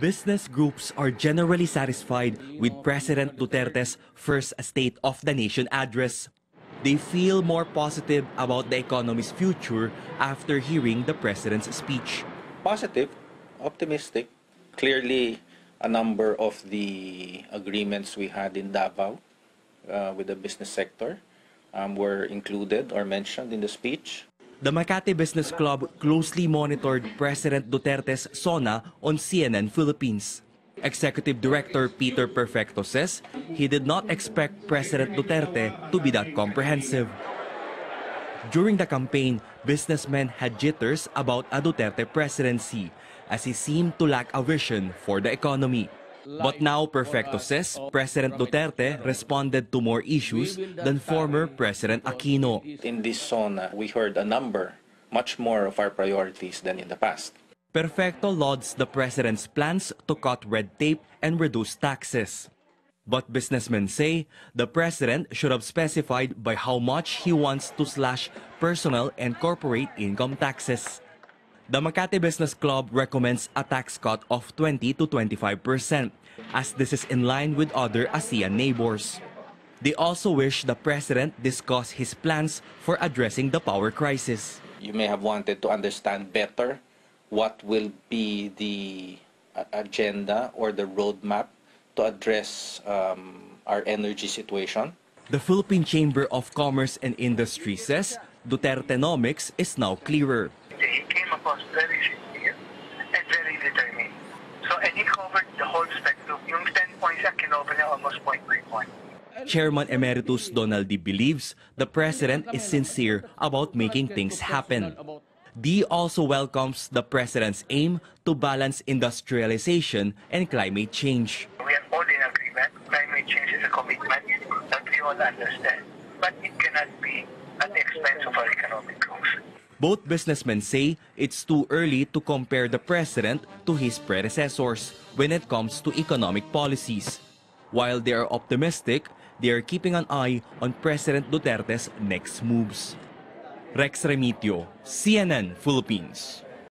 business groups are generally satisfied with President Duterte's first State of the Nation address. They feel more positive about the economy's future after hearing the president's speech. positive, optimistic. Clearly, a number of the agreements we had in Davao uh, with the business sector um, were included or mentioned in the speech. The Makati Business Club closely monitored President Duterte's SONA on CNN Philippines. Executive Director Peter Perfecto says he did not expect President Duterte to be that comprehensive. During the campaign, businessmen had jitters about a Duterte presidency as he seemed to lack a vision for the economy. But now Perfecto says President Duterte responded to more issues than former President Aquino. In this zone, uh, we heard a number, much more of our priorities than in the past. Perfecto lauds the president's plans to cut red tape and reduce taxes. But businessmen say the president should have specified by how much he wants to slash personal and corporate income taxes. The Makati Business Club recommends a tax cut of 20 to 25 percent, as this is in line with other ASEAN neighbors. They also wish the president discuss his plans for addressing the power crisis. You may have wanted to understand better what will be the uh, agenda or the roadmap to address um, our energy situation. The Philippine Chamber of Commerce and Industry says Dutertenomics is now clearer. Across very sincere and very determined. So, and he covered the whole spectrum. Yung 10 points niya, kinover niya almost point by point. Chairman Emeritus Donald Dee believes the president is sincere about making things happen. Dee also welcomes the president's aim to balance industrialization and climate change. We are all in agreement. Climate change is a commitment that we all understand. But it cannot be at the expense of our economic growth. Both businessmen say it's too early to compare the president to his predecessors when it comes to economic policies. While they are optimistic, they are keeping an eye on President Duterte's next moves. Rex Remitio, CNN Philippines.